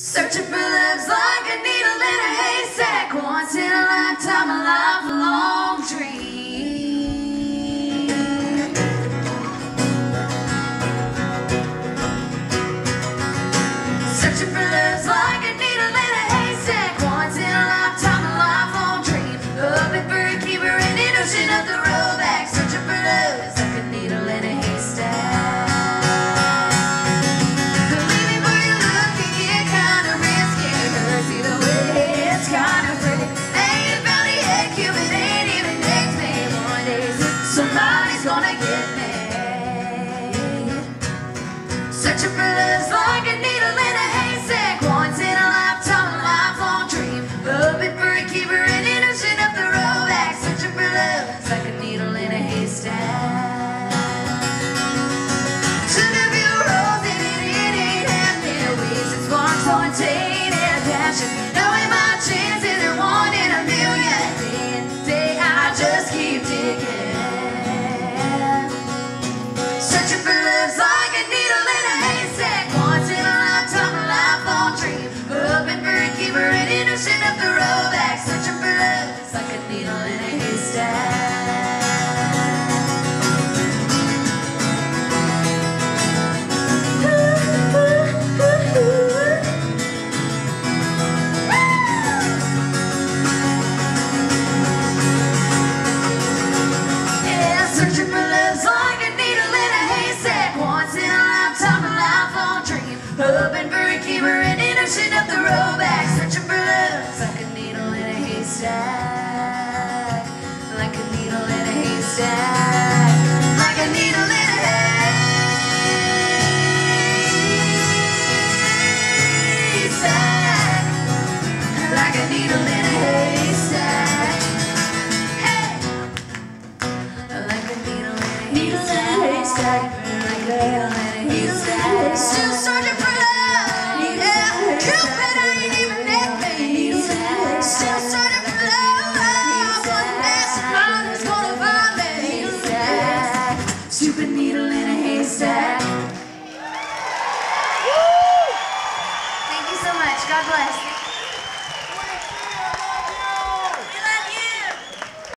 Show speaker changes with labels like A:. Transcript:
A: Searching for love's love. so jaded passion. Knowing my chances Hoping for a keeper and innocent of the road. Searching for love, like a needle in a haystack. Like a needle in a haystack. Like a needle in a haystack. Like a needle in a haystack. Hey! Like a needle in a haystack. Like a needle in a haystack. God bless.